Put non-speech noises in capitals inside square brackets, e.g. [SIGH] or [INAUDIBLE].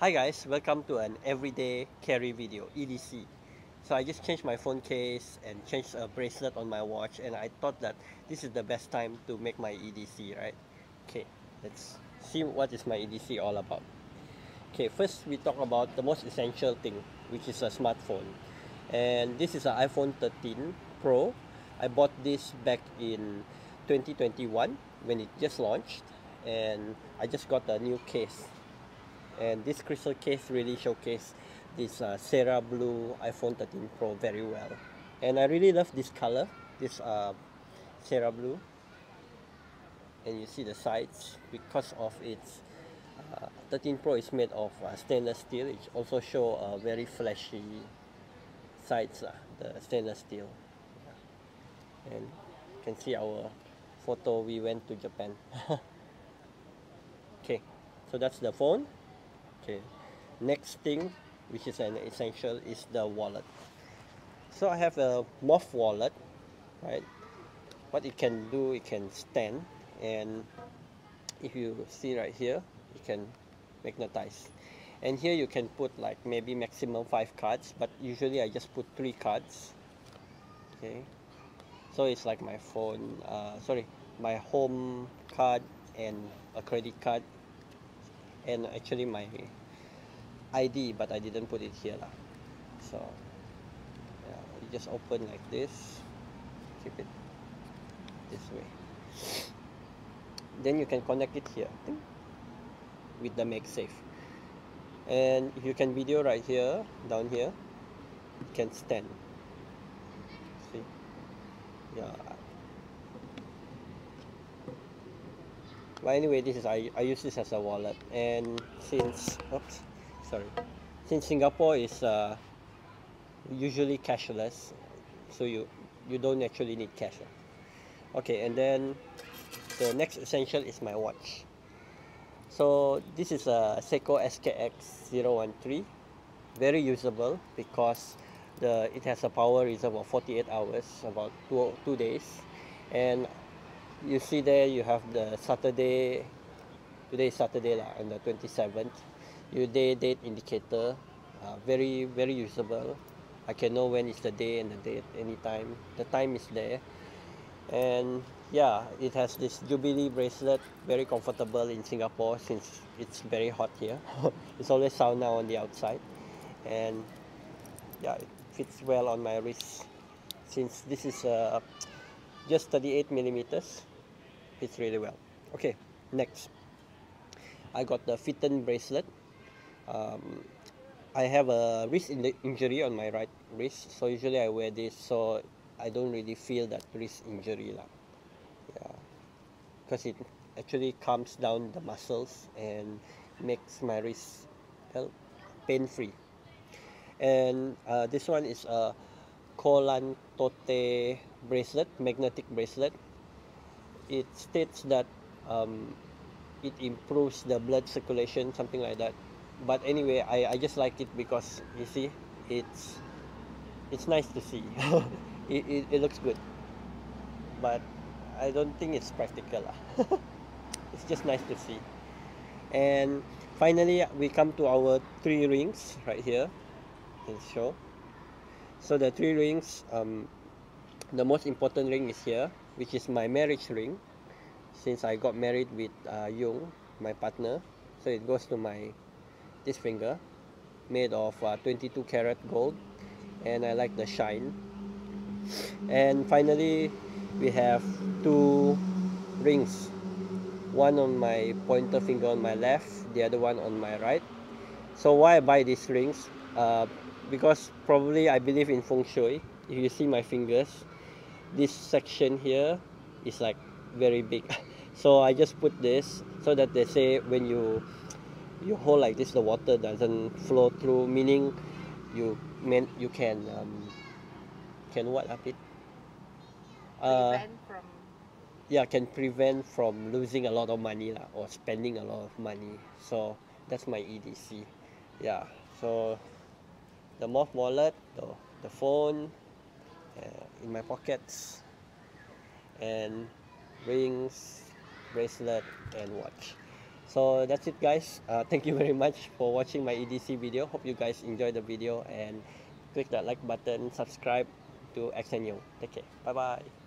Hi guys, welcome to an everyday carry video, EDC. So I just changed my phone case and changed a bracelet on my watch and I thought that this is the best time to make my EDC, right? Okay, let's see what is my EDC all about. Okay, first we talk about the most essential thing, which is a smartphone. And this is an iPhone 13 Pro. I bought this back in 2021 when it just launched and I just got a new case and this crystal case really showcased this uh, Blue iPhone 13 Pro very well. And I really love this color this uh, Blue. And you see the sides because of its uh, 13 Pro is made of uh, stainless steel. It also show a very flashy sides uh, the stainless steel. And you can see our photo we went to Japan. [LAUGHS] Okay so that's the phone okay. Next thing which is an essential is the wallet. So I have a Moft wallet right? What it can do it can stand and if you see right here you can magnetize. And here you can put like maybe maximum five cards but usually I just put three cards. Okay. So it's like my phone uh, sorry my home card and a credit card and actually my ID but I didn't put it here lah. so yeah, you just open like this. Keep it this way. Then you can connect it here with the MagSafe. And you can video right here down here it can stand. See? Yeah but anyway this is I, I use this as a wallet. And since oops sorry. Since Singapore is uh, usually cashless so you you don't actually need cash. Okay and then the next essential is my watch. So this is a Seiko SKX 013 very usable because the it has a power reserve of 48 hours about two, two days. And you see there you have the Saturday today is Saturday lah, on the 27th your day date indicator uh, very very usable. I can know when is the day and the date anytime the time is there. And yeah it has this Jubilee bracelet very comfortable in Singapore since it's very hot here. [LAUGHS] It's always sauna on the outside. And yeah it fits well on my wrist since this is uh, just 38 millimeters fits really well. Okay next. I got the Phiten bracelet. Um, I have a wrist in injury on my right wrist so usually I wear this so I don't really feel that wrist injury lah. yeah because it actually calms down the muscles and makes my wrist well, pain free and uh, this one is a Kolan Tote bracelet magnetic bracelet it states that um, it improves the blood circulation something like that. But anyway I, I just like it because you see it's it's nice to see. [LAUGHS] It, it, it looks good. But I don't think it's practical [LAUGHS] it's just nice to see. And finally we come to our three rings right here in show. So the three rings um, the most important ring is here which is my marriage ring since I got married with uh, Yung, my partner. So it goes to my this finger, made of uh, 22 karat gold, and I like the shine. And finally, we have two rings, one on my pointer finger on my left, the other one on my right. So why I buy these rings? Uh, because probably I believe in feng shui. If you see my fingers, this section here is like very big. [LAUGHS] So I just put this so that they say when you you hold like this the water doesn't flow through meaning you mean you can um, can what up it uh, yeah can prevent from losing a lot of money lah, or spending a lot of money. So that's my EDC yeah so the Moft wallet the, the phone uh, in my pockets and rings bracelet and watch. So that's it guys. Uh, thank you very much for watching my edc video. Hope you guys enjoyed the video and click that like button subscribe to Axe and Yung take care. Bye bye